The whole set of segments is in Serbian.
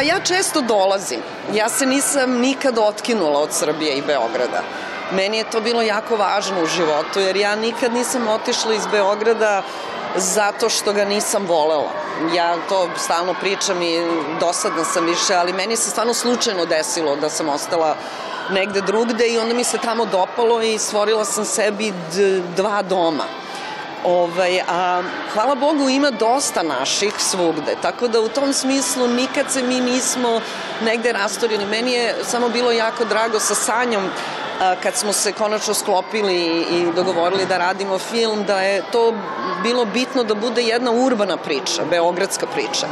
Pa ja često dolazim. Ja se nisam nikad otkinula od Srbije i Beograda. Meni je to bilo jako važno u životu, jer ja nikad nisam otišla iz Beograda zato što ga nisam volela. Ja to stalno pričam i dosadna sam više, ali meni se stvarno slučajno desilo da sam ostala negde drugde i onda mi se tamo dopalo i stvorila sam sebi dva doma. Ovaj, a hvala Bogu ima dosta naših svugde, tako da u tom smislu nikad se mi nismo negde rastorili. Meni je samo bilo jako drago sa Sanjom kad smo se konačno sklopili i dogovorili da radimo film, da je to bilo bitno da bude jedna urbana priča, beogradska priča.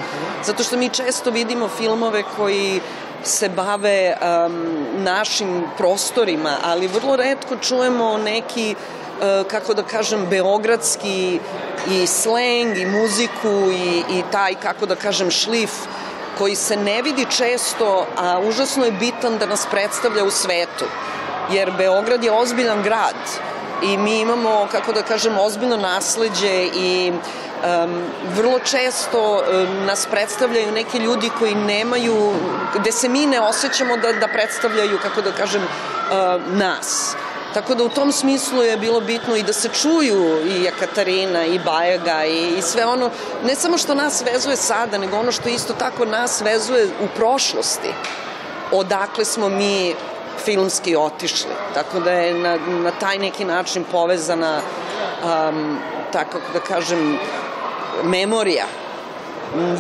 Zato što mi često vidimo filmove koji se bave um, našim prostorima, ali vrlo redko čujemo neki uh, kako da kažem, beogradski i sleng i muziku i, i taj, kako da kažem, šlif koji se ne vidi često, a užasno je bitan da nas predstavlja u svetu. Jer Beograd je ozbiljan grad i mi imamo, kako da kažem, ozbiljno nasledđe i um, vrlo često um, nas predstavljaju neki ljudi koji nemaju, gde se mi ne osjećamo da, da predstavljaju, kako da kažem, uh, nas. Tako da u tom smislu je bilo bitno i da se čuju i Jekatarina i Bajaga i, i sve ono, ne samo što nas vezuje sada, nego ono što isto tako nas vezuje u prošlosti. Odakle smo mi filmski otišli. Tako da je na, na taj neki način povezana um, tako da kažem memorija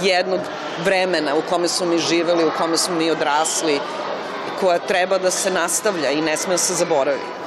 jednog vremena u kome smo mi živeli, u kome smo mi odrasli, koja treba da se nastavlja i ne sme da se zaboravi.